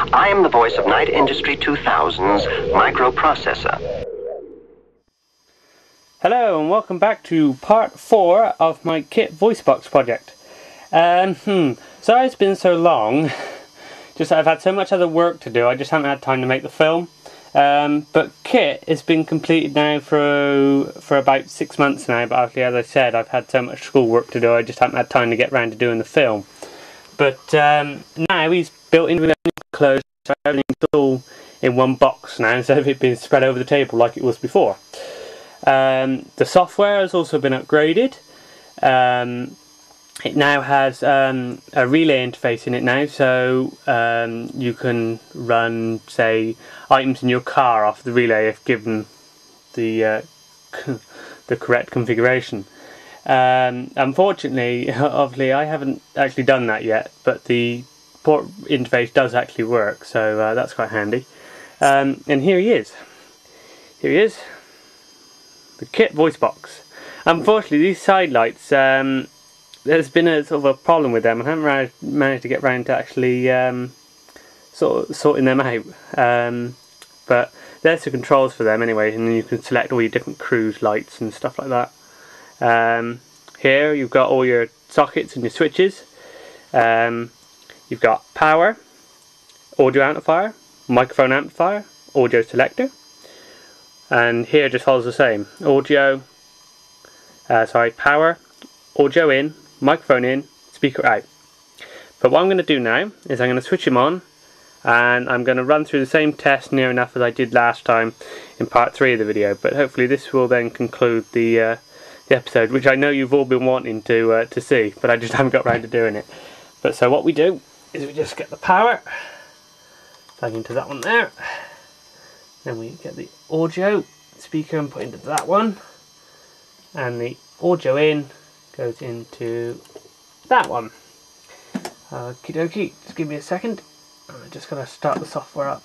I am the voice of Knight Industry 2000's microprocessor. Hello and welcome back to part 4 of my KITT VoiceBox project. Um, hmm, sorry it's been so long, just I've had so much other work to do, I just haven't had time to make the film. Um, but Kit has been completed now for for about six months now. But obviously, as I said, I've had so much schoolwork to do. I just haven't had time to get around to doing the film. But um, now he's built in with everything's all in one box now instead of it being spread over the table like it was before. Um, the software has also been upgraded. Um, it now has um, a relay interface in it now, so um, you can run, say, items in your car off the relay if given the uh, the correct configuration. Um, unfortunately, obviously, I haven't actually done that yet, but the interface does actually work, so uh, that's quite handy. Um, and here he is. Here he is, the KITT voice box. Unfortunately, these side lights um, there's been a sort of a problem with them. I haven't managed to get round to actually um, sort of sorting them out. Um, but there's the controls for them anyway, and then you can select all your different cruise lights and stuff like that. Um, here you've got all your sockets and your switches. Um, you've got power, audio amplifier, microphone amplifier, audio selector, and here just follows the same. Audio, uh, sorry, power, audio in, microphone in, speaker out. But what I'm going to do now is I'm going to switch them on and I'm going to run through the same test near enough as I did last time in part 3 of the video but hopefully this will then conclude the, uh, the episode which I know you've all been wanting to, uh, to see but I just haven't got around to doing it. But so what we do is we just get the power plug into that one there then we get the audio speaker and put into that one and the audio in goes into that one. Okie dokie, just give me a second. I'm just going to start the software up.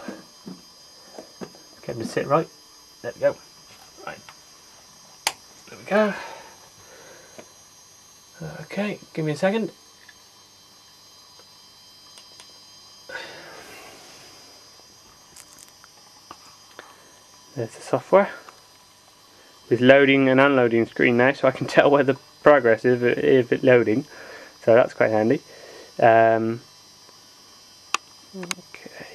Get him to sit right. There we go. Right. There we go. Okay, give me a second. There's the software. With loading and unloading screen now so I can tell where the progress is if, it, it's loading. So that's quite handy. Um, okay.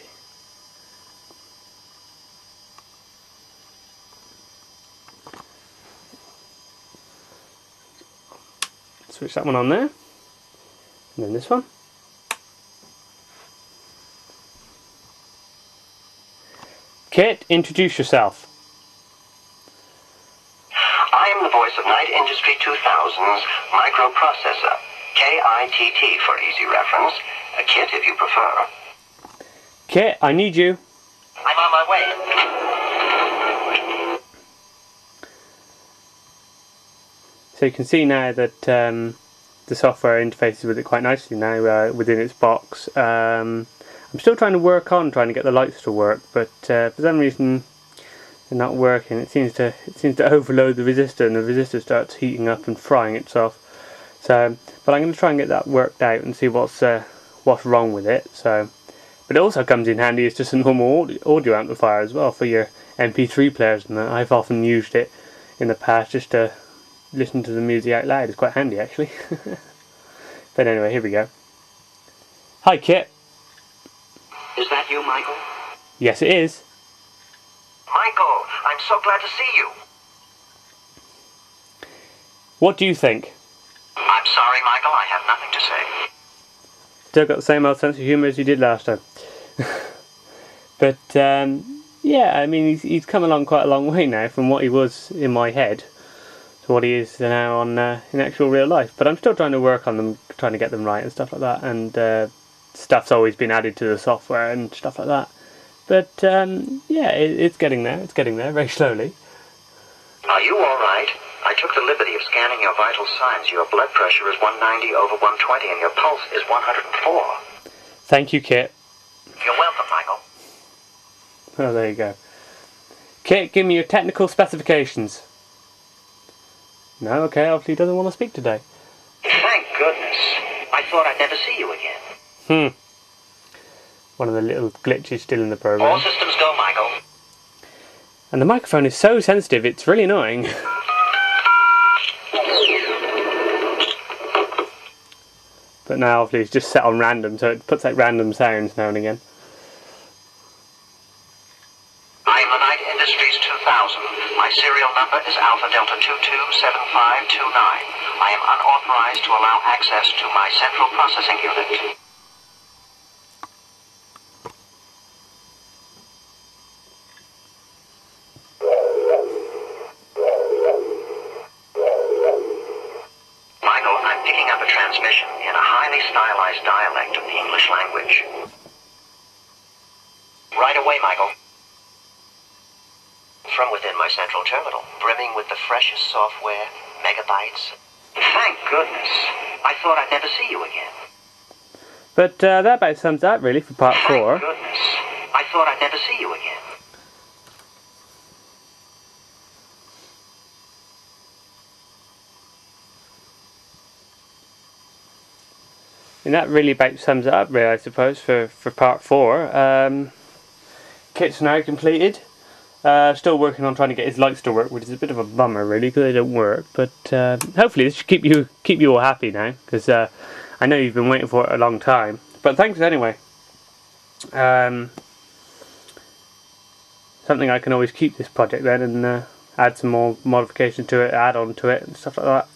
Switch that one on there. And then this one KITT, introduce yourself. I'm the voice of Knight Industry 2000's microprocessor, KITT for easy reference, a kit if you prefer. KITT, I need you. I'm on my way. So you can see now that um, the software interfaces with it quite nicely now uh, within its box. Um, I'm still trying to work on trying to get the lights to work, but uh, for some reason they're not working. It seems to it seems to overload the resistor, and the resistor starts heating up and frying itself. So, but I'm going to try and get that worked out and see what's uh, what's wrong with it. So, but it also comes in handy as just a normal audio, audio amplifier as well for your MP3 players, and that. I've often used it in the past just to listen to the music out loud. It's quite handy actually. but anyway, here we go. Hi, KITT. You, Michael? Yes, it is. Michael, I'm so glad to see you. What do you think? I'm sorry, Michael, I have nothing to say. Still got the same old sense of humour as you did last time. but, um, yeah, I mean, he's, he's come along quite a long way now from what he was in my head to what he is now on uh, in actual real life. But I'm still trying to work on them, trying to get them right and stuff like that. And uh, stuff's always been added to the software and stuff like that. But um, yeah, it, it's getting there. It's getting there very slowly. Are you all right? I took the liberty of scanning your vital signs. Your blood pressure is 190 over 120 and your pulse is 104. Thank you, KITT. You're welcome, Michael. Oh, there you go. KITT, give me your technical specifications. No, okay, obviously he doesn't want to speak today. Thank goodness. I thought I'd never see you again. Hmm. one of the little glitches still in the program. All systems go, Michael. And the microphone is so sensitive, it's really annoying. but now obviously it's just set on random, so it puts like random sounds now and again. I am the Knight Industries 2000. My serial number is Alpha Delta 227529. I am unauthorized to allow access to my central processing unit. Michael, I'm picking up a transmission in a highly stylized dialect of the English language. Right away, Michael. From within my central terminal, brimming with the freshest software, megabytes. Thank goodness. I thought I'd never see you again. But uh, that about sums up really for part Thank four. goodness. I thought I'd never see you again. And that really about sums it up, really, I suppose, for, for part four. Um, KITT's now completed. Uh, still working on trying to get his lights to work, which is a bit of a bummer, really, because they don't work. But uh, hopefully, this should keep you keep you all happy now, because uh, I know you've been waiting for it a long time. But thanks anyway. Um, something I can always keep this project then and uh, add some more modification to it, add on to it, and stuff like that.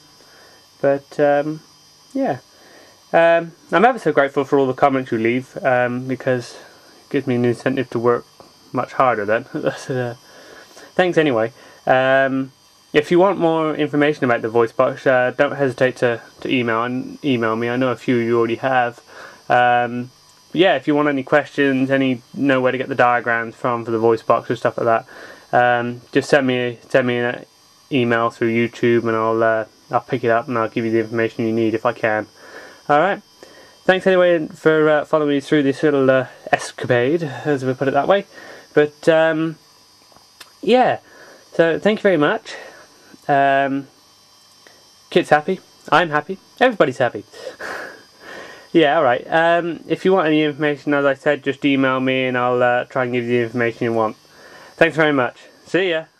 But um, yeah. Um, I'm ever so grateful for all the comments you leave um, because it gives me an incentive to work much harder then. uh, thanks anyway. Um, if you want more information about the voice box, uh, don't hesitate to, to email and email me. I know a few of you already have. Um, yeah, if you want any questions, any know where to get the diagrams from for the voice box or stuff like that, um, just send me send me an email through YouTube and I'll uh, I'll pick it up and I'll give you the information you need if I can. Alright. Thanks anyway for uh, following me through this little uh, escapade, as we put it that way. But, um, yeah. So, thank you very much. Um, KITT's happy. I'm happy. Everybody's happy. yeah, alright. Um, if you want any information, as I said, just email me and I'll uh, try and give you the information you want. Thanks very much. See ya.